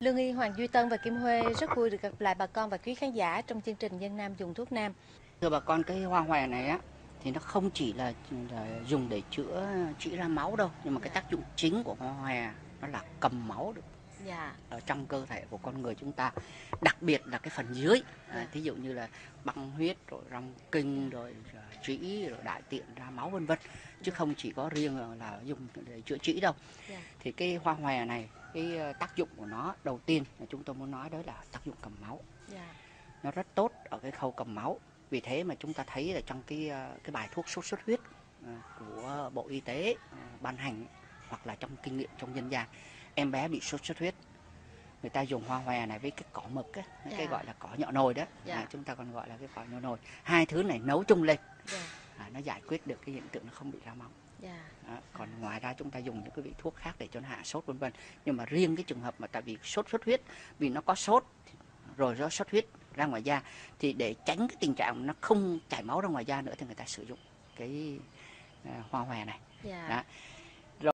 Lương Y Hoàng Duy Tân và Kim Huê rất vui được gặp lại bà con và quý khán giả trong chương trình Dân Nam dùng thuốc Nam. Thưa bà con, cái hoa hòe này á thì nó không chỉ là, là dùng để chữa chỉ ra máu đâu, nhưng mà cái tác dụng chính của hoa hòe nó là cầm máu được Dạ. ở trong cơ thể của con người chúng ta đặc biệt là cái phần dưới à, Dạ. thí dụ như là băng huyết rồi rong kinh rồi à, trĩ rồi đại tiện ra máu vân vân chứ không chỉ có riêng là dùng để chữa trĩ đâu Dạ. thì cái hoa hòe này cái à, tác dụng của nó đầu tiên là chúng tôi muốn nói đó là tác dụng cầm máu Dạ. nó rất tốt ở cái khâu cầm máu vì thế mà chúng ta thấy là trong cái à, cái bài thuốc sốt xuất huyết à, của bộ y tế ban hành hoặc là trong kinh nghiệm trong dân gian em bé bị sốt xuất huyết người ta dùng hoa hòe này với cái cỏ mực á, cái Dạ. gọi là cỏ nhọ nồi đó Dạ. à, chúng ta còn gọi là cái cỏ nhọ nồi hai thứ này nấu chung lên Dạ. à, nó giải quyết được cái hiện tượng nó không bị ra máu Dạ. đó. còn ngoài ra chúng ta dùng những cái vị thuốc khác để cho nó hạ sốt vân vân nhưng mà riêng cái trường hợp mà tại vì sốt xuất huyết vì nó có sốt rồi do xuất huyết ra ngoài da thì để tránh cái tình trạng nó không chảy máu ra ngoài da nữa thì người ta sử dụng cái à, hoa hòe này Dạ. đó